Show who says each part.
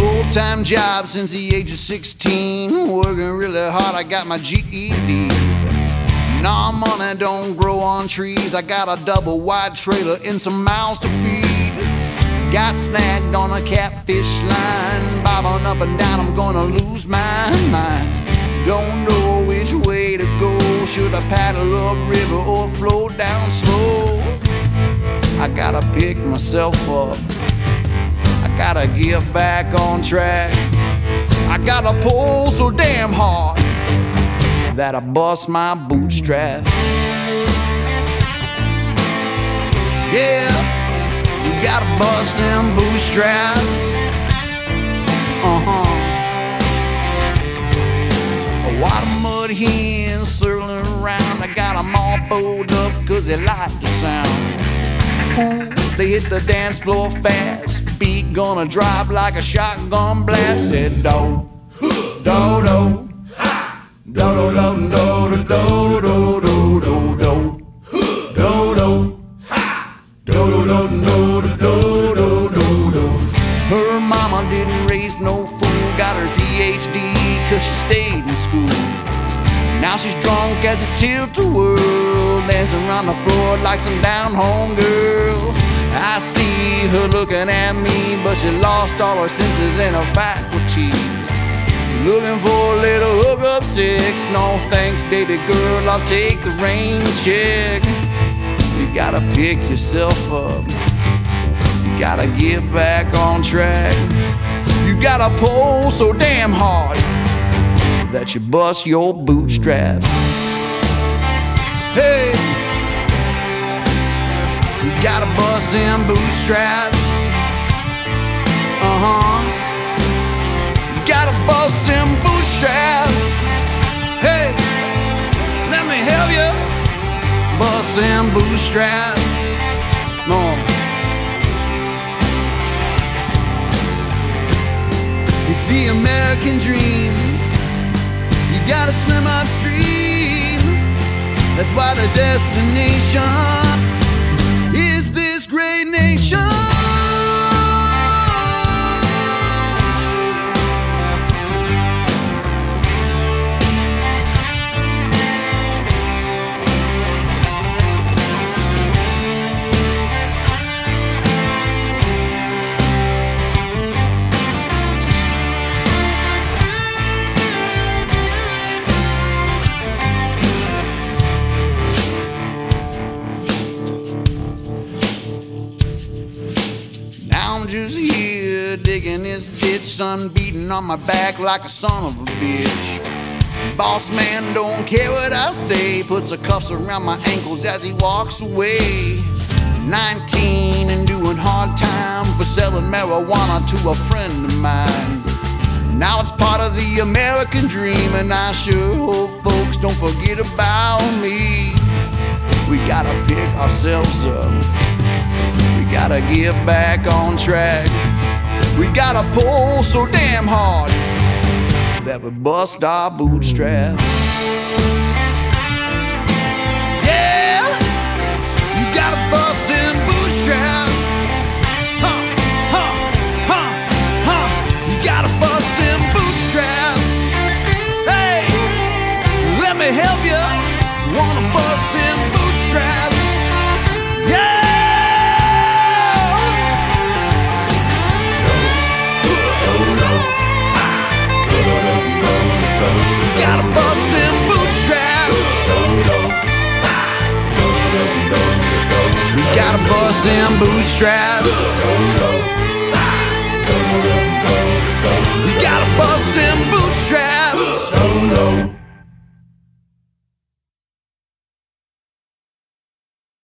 Speaker 1: full-time job since the age of 16. Working really hard, I got my GED. Nah, money don't grow on trees. I got a double wide trailer and some mouths to feed. Got snagged on a catfish line, bobbing up and down. I'm gonna lose my mind. Don't know which way to go. Should I paddle up river or float down slow? I gotta pick myself up. Gotta get back on track. I gotta pull so damn hard that I bust my bootstraps. Yeah, you gotta bust them bootstraps. Uh huh. A lot of mud hens circling around. I got them all bowled up cause they like the sound. Ooh, they hit the dance floor fast. Gonna drop like a shotgun blast. Said do, do, do. Do do do do do do do do do do do do do do do do do do do do Her mama didn't raise no fool, got her PhD cause she stayed in school. Now she's drunk as a tilt-a-whirl, dancing around the floor like some down-home girl. I see her looking at me, but she lost all her senses and her faculties. Looking for a little hookup sex. No thanks, baby girl, I'll take the rain check. You gotta pick yourself up. You gotta get back on track. You gotta pull so damn hard that you bust your bootstraps. Hey, gotta bust them bootstraps. Uh huh. Gotta bust them bootstraps. Hey, let me help you. Bust them bootstraps. More. It's the American dream. You gotta swim upstream. That's why the destination great nation. Now I'm just here digging this ditch, sun beating on my back like a son of a bitch. Boss man don't care what I say, puts a cuffs around my ankles as he walks away. 19 and doing hard time for selling marijuana to a friend of mine. Now it's part of the American dream, and I sure hope folks don't forget about me. We gotta pick ourselves up. Gotta get back on track. We gotta pull so damn hard that we bust our bootstraps. Yeah, you gotta bust bootstraps. Huh, huh, huh, huh. You gotta bust bootstraps. Hey, let me help you. Wanna bust them bootstraps? bus and bootstraps.